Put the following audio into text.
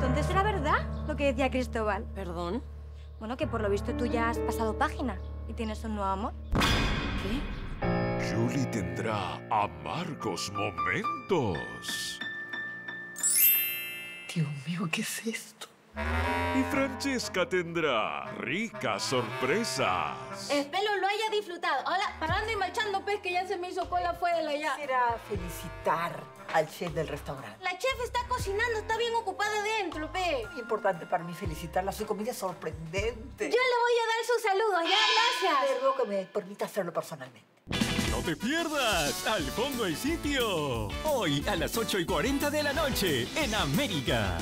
Entonces era verdad lo que decía Cristóbal. ¿Perdón? Bueno, que por lo visto tú ya has pasado página y tienes un nuevo amor. ¿Qué? Julie tendrá amargos momentos. Dios mío, ¿qué es esto? Y Francesca tendrá ricas sorpresas. Espero lo haya disfrutado. Ahora, parando y marchando, pues, que ya se me hizo cola fuera de la ya. Quisiera felicitar al chef del restaurante. La chef está cocinando, pe. Muy importante para mí felicitarla. Su comida es sorprendente. Yo le voy a dar sus saludos, ya, gracias. Pero que me permita hacerlo personalmente. ¡No te pierdas! ¡Al fondo el sitio! Hoy a las 8 y 40 de la noche en América.